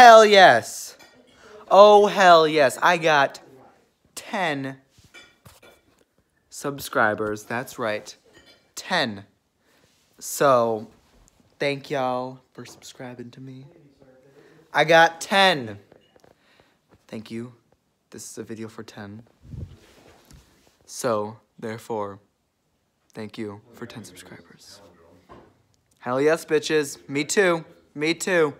Hell yes. Oh, hell yes. I got 10 subscribers. That's right. 10. So, thank y'all for subscribing to me. I got 10. Thank you. This is a video for 10. So, therefore, thank you for 10 subscribers. Hell yes, bitches. Me too. Me too.